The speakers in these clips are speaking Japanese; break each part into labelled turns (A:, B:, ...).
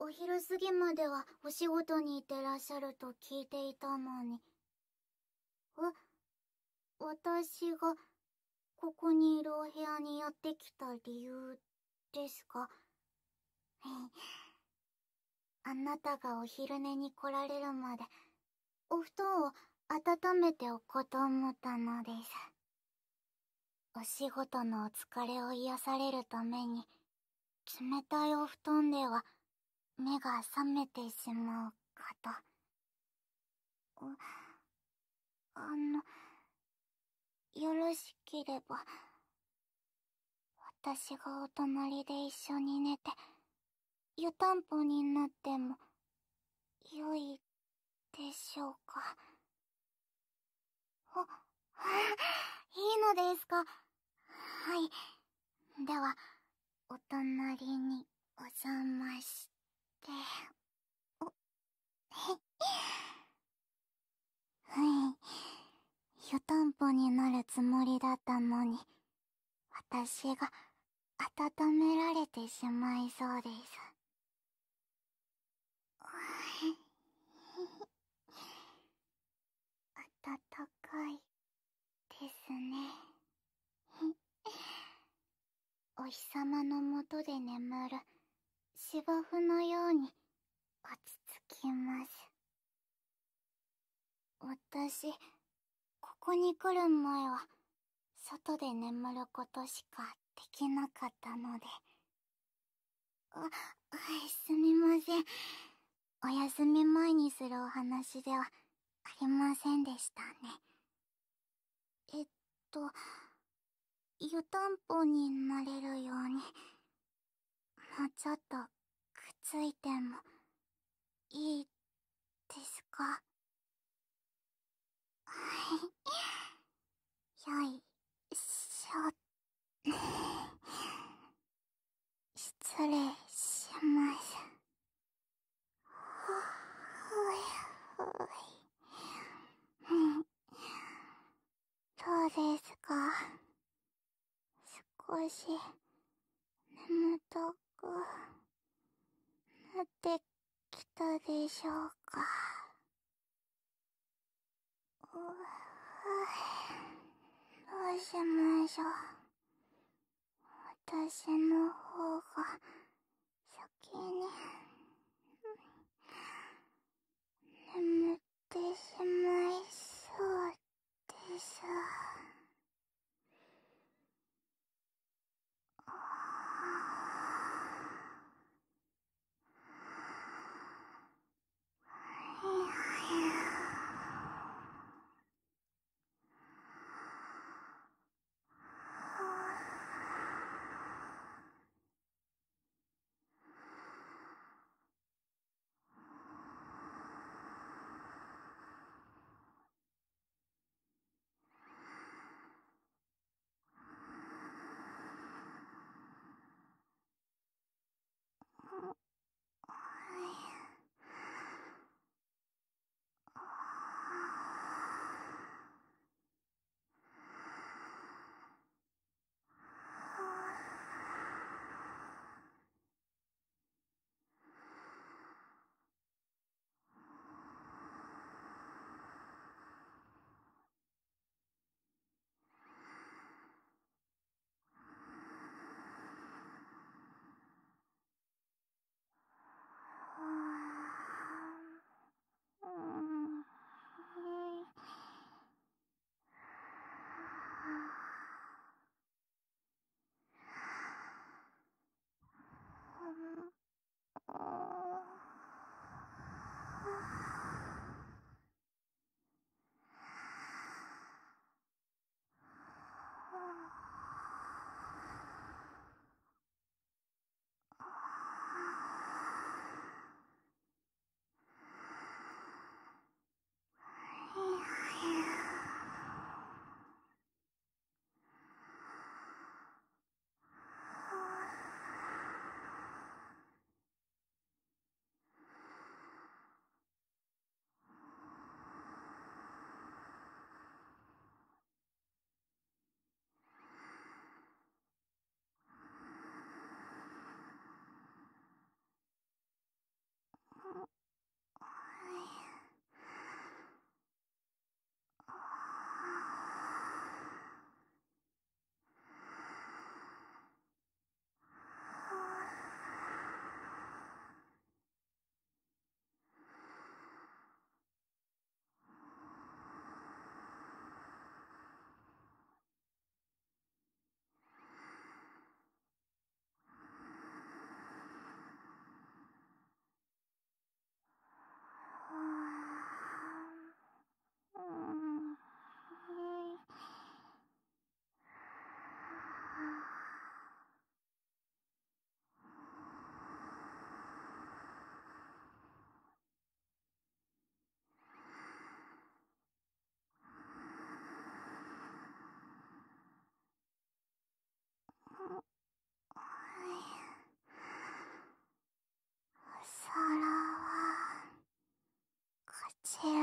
A: お昼過ぎまではお仕事に行ってらっしゃると聞いていたのに。え私がここにいるお部屋にやってきた理由ですか？あなたがお昼寝に来られるまでお布団を温めておこうと思ったのです。お仕事のお疲れを癒されるために冷たいお布団では目が覚めてしまうかと。あの、よろしければ、私がお隣で一緒に寝て、湯たんぽになっても、良いでしょうか。あ、いいのですか？はい。では、お隣にお邪魔して、お、へっ。はい。湯たんぽになるつもりだったのに、私が温められてしまいそうです。暖かいですね。お日様のもとで眠る芝生のように落ち着きます。私、ここに来る前は、外で眠ることしかできなかったので。あ、はい、すみません。お休み前にするお話ではありませんでしたね。えっと、湯たんぽになれるように、もうちょっとついてもいいですか？は いよいしょ。失礼します。どうですか？少し眠たくなってきたでしょうかどうしましょう。私の方が先に眠ってしまいそうです。Sarah.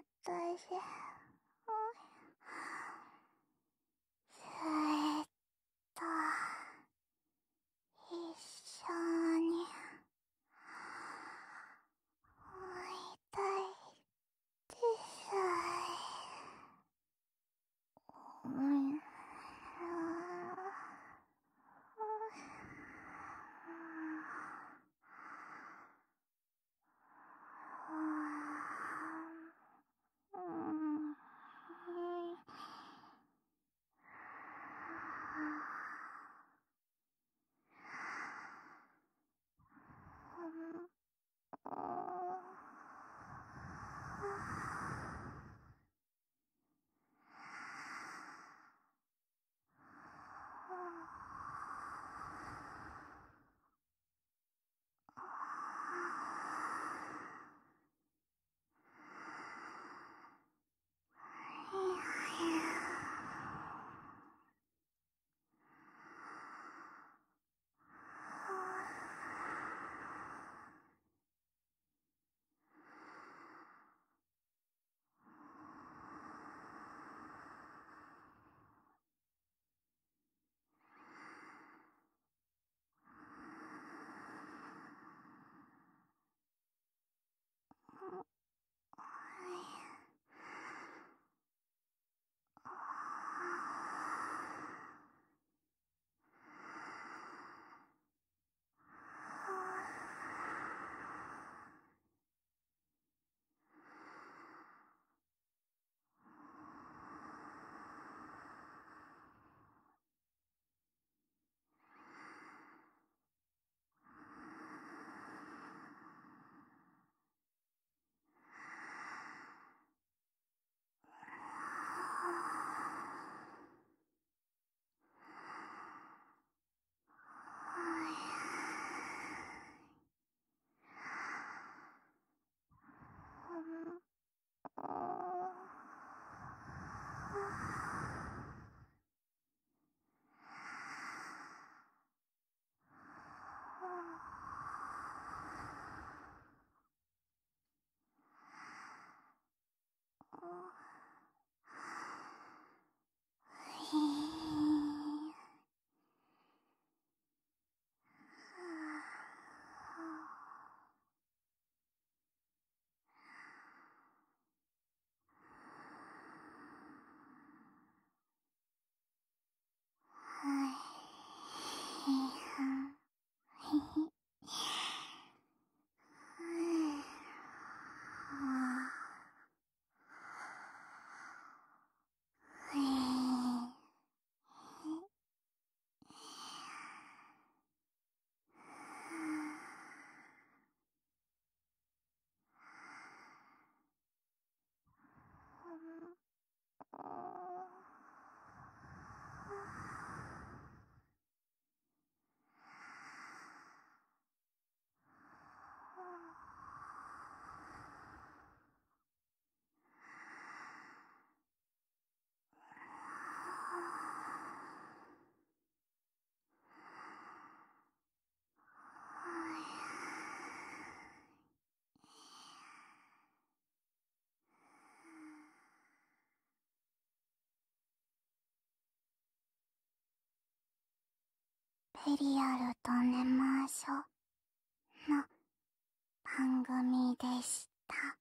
A: 私ずペリアルと寝ましょの番組でした。